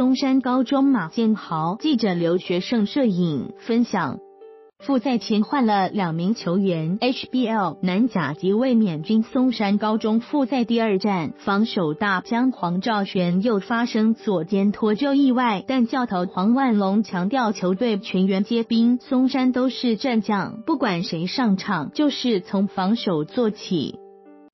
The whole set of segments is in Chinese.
松山高中马建豪记者刘学胜摄影分享。复赛前换了两名球员，HBL 南甲及卫冕军松山高中复赛第二战，防守大将黄兆玄又发生左肩脱臼意外，但教头黄万龙强调球队全员皆兵，松山都是战将，不管谁上场，就是从防守做起。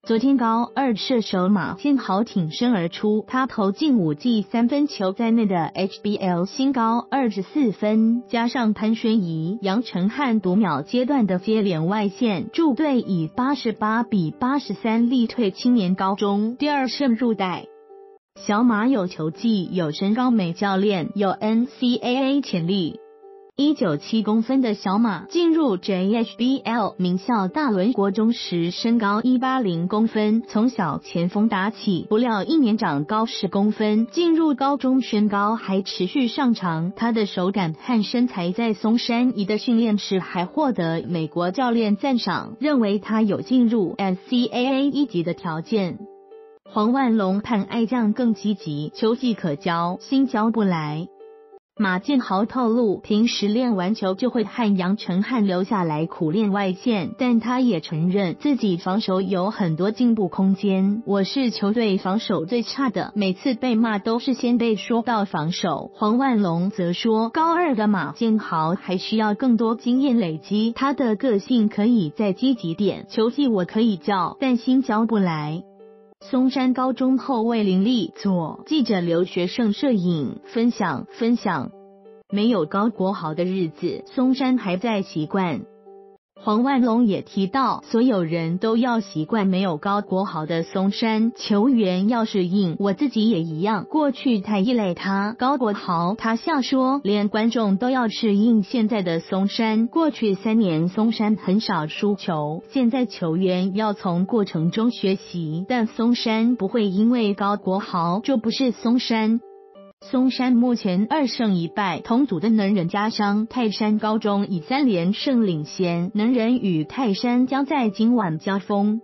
昨天高二射手马建豪挺身而出，他投进五记三分球在内的 HBL 新高二十四分，加上潘轩怡、杨晨汉读秒阶段的接连外线，助队以八十八比八十三力退青年高中第二胜入袋。小马有球技，有身高，没教练，有 NCAA 潜力。一九七公分的小马进入 JHBL 名校大伦国中时，身高一八零公分，从小前锋打起，不料一年长高十公分。进入高中，身高还持续上涨。他的手感和身材在松山一的训练时还获得美国教练赞赏，认为他有进入 NCAA 一级的条件。黄万龙盼爱将更积极，球技可教，心教不来。马建豪透露，平时练完球就会和杨晨汉留下来苦练外线，但他也承认自己防守有很多进步空间。我是球队防守最差的，每次被骂都是先被说到防守。黄万龙则说，高二的马建豪还需要更多经验累积，他的个性可以再积极点，球技我可以教，但心教不来。嵩山高中后卫林立左记者留学生摄影分享分享，没有高国豪的日子，嵩山还在习惯。黄万龙也提到，所有人都要习惯没有高国豪的松山球员要适应，我自己也一样。过去太依赖他，高国豪他笑说，连观众都要适应现在的松山。过去三年松山很少输球，现在球员要从过程中学习，但松山不会因为高国豪就不是松山。嵩山目前二胜一败，同组的能人加上泰山高中以三连胜领先，能人与泰山将在今晚交锋。